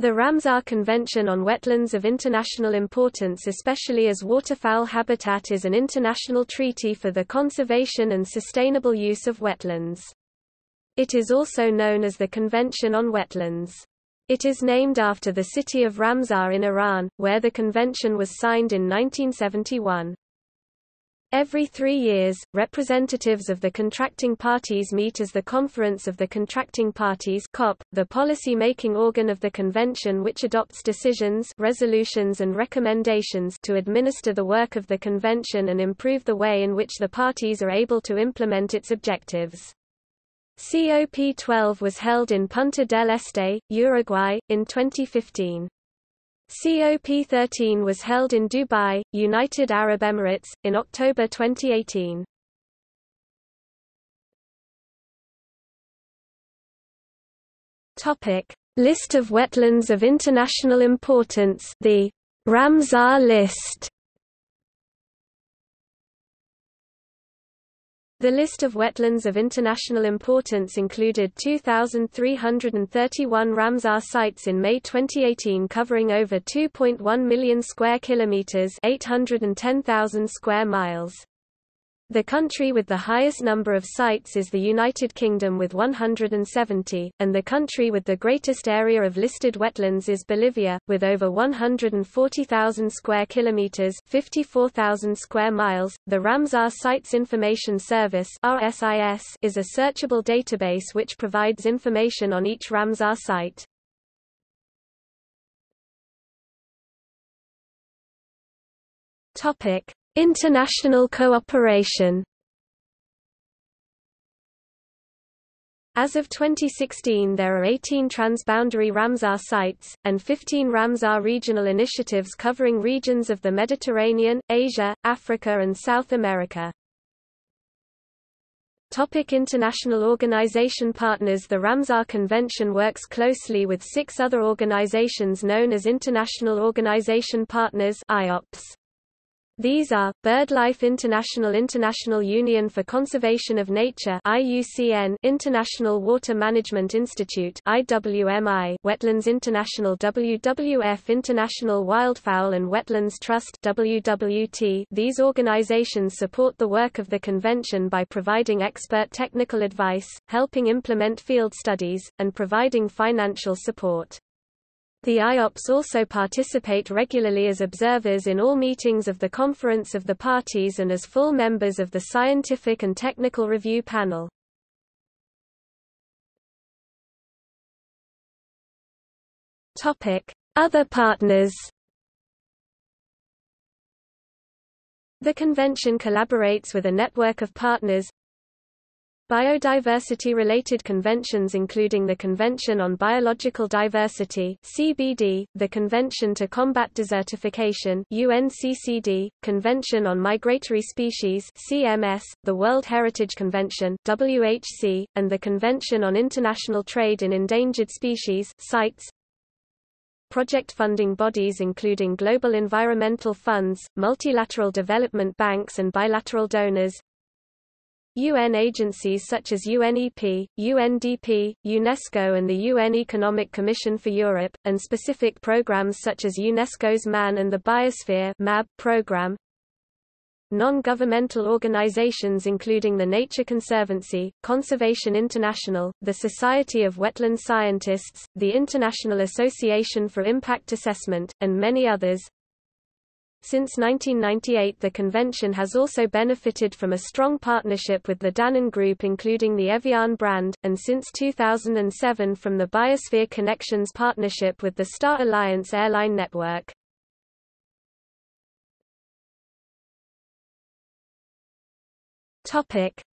The Ramsar Convention on Wetlands of International Importance especially as waterfowl habitat is an international treaty for the conservation and sustainable use of wetlands. It is also known as the Convention on Wetlands. It is named after the city of Ramsar in Iran, where the convention was signed in 1971. Every three years, representatives of the contracting parties meet as the Conference of the Contracting Parties COP, the policy-making organ of the convention which adopts decisions resolutions and recommendations to administer the work of the convention and improve the way in which the parties are able to implement its objectives. COP12 was held in Punta del Este, Uruguay, in 2015. COP13 was held in Dubai, United Arab Emirates, in October 2018. Topic: List of wetlands of international importance. The Ramsar list. The list of wetlands of international importance included 2,331 Ramsar sites in May 2018 covering over 2.1 million square kilometers 810,000 square miles. The country with the highest number of sites is the United Kingdom with 170, and the country with the greatest area of listed wetlands is Bolivia, with over 140,000 square kilometers (54,000 square miles). The Ramsar Sites Information Service (RSIS) is a searchable database which provides information on each Ramsar site. Topic: International cooperation As of 2016 there are 18 transboundary Ramsar sites, and 15 Ramsar regional initiatives covering regions of the Mediterranean, Asia, Africa and South America. Topic international organization partners The Ramsar Convention works closely with six other organizations known as International Organization Partners IOPS. These are, BirdLife International International Union for Conservation of Nature IUCN International Water Management Institute IWMI Wetlands International WWF International Wildfowl and Wetlands Trust WWT These organizations support the work of the convention by providing expert technical advice, helping implement field studies, and providing financial support. The IOPS also participate regularly as observers in all meetings of the Conference of the Parties and as full members of the Scientific and Technical Review Panel. Other partners The convention collaborates with a network of partners Biodiversity-related conventions including the Convention on Biological Diversity (CBD), the Convention to Combat Desertification (UNCCD), Convention on Migratory Species (CMS), the World Heritage Convention (WHC), and the Convention on International Trade in Endangered Species (CITES). Project funding bodies including global environmental funds, multilateral development banks and bilateral donors, UN agencies such as UNEP, UNDP, UNESCO and the UN Economic Commission for Europe, and specific programs such as UNESCO's Man and the Biosphere MAB program. Non-governmental organizations including the Nature Conservancy, Conservation International, the Society of Wetland Scientists, the International Association for Impact Assessment, and many others. Since 1998 the convention has also benefited from a strong partnership with the Danone Group including the Evian brand, and since 2007 from the Biosphere Connections partnership with the Star Alliance airline network.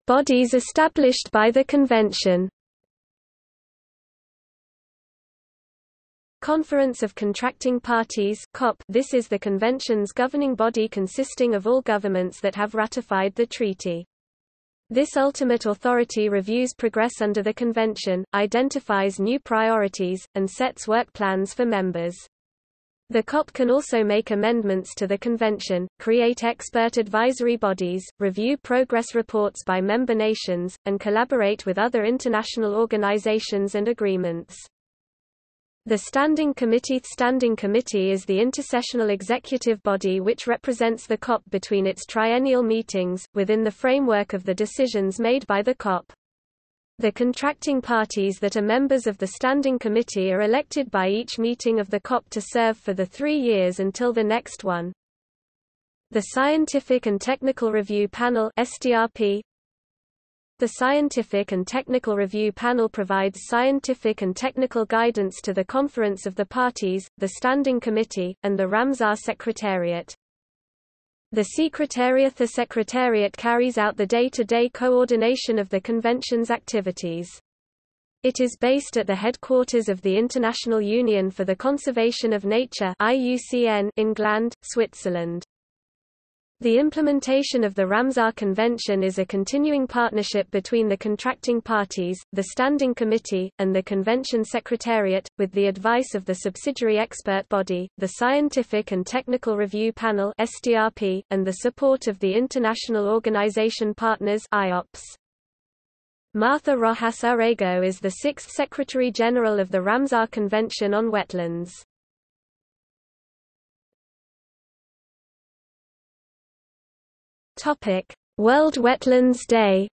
Bodies established by the convention Conference of Contracting Parties COP This is the convention's governing body consisting of all governments that have ratified the treaty. This ultimate authority reviews progress under the convention, identifies new priorities, and sets work plans for members. The COP can also make amendments to the convention, create expert advisory bodies, review progress reports by member nations, and collaborate with other international organizations and agreements. The Standing Committee Standing Committee is the intersessional executive body which represents the COP between its triennial meetings, within the framework of the decisions made by the COP. The contracting parties that are members of the Standing Committee are elected by each meeting of the COP to serve for the three years until the next one. The Scientific and Technical Review Panel STRP, the Scientific and Technical Review Panel provides scientific and technical guidance to the Conference of the Parties, the Standing Committee, and the Ramsar Secretariat. The Secretariat The Secretariat carries out the day-to-day -day coordination of the Convention's activities. It is based at the headquarters of the International Union for the Conservation of Nature in Gland, Switzerland. The implementation of the Ramsar Convention is a continuing partnership between the contracting parties, the Standing Committee, and the Convention Secretariat, with the advice of the subsidiary expert body, the Scientific and Technical Review Panel (STRP), and the support of the International Organization Partners (IOPS). Martha Rojas Urrego is the sixth Secretary General of the Ramsar Convention on Wetlands. Topic: World Wetlands Day.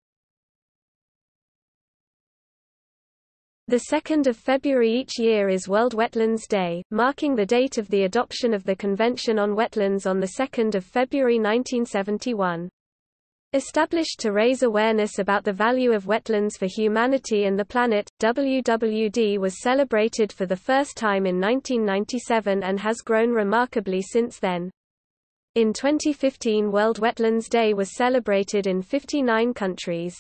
The 2nd of February each year is World Wetlands Day, marking the date of the adoption of the Convention on Wetlands on the 2nd of February 1971. Established to raise awareness about the value of wetlands for humanity and the planet, WWD was celebrated for the first time in 1997 and has grown remarkably since then. In 2015 World Wetlands Day was celebrated in 59 countries.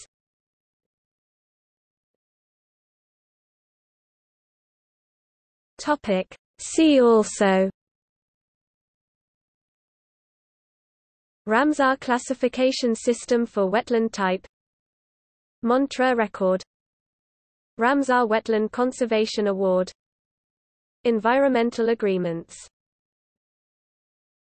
See also. Ramsar classification system for wetland type. Montreux record. Ramsar Wetland Conservation Award. Environmental agreements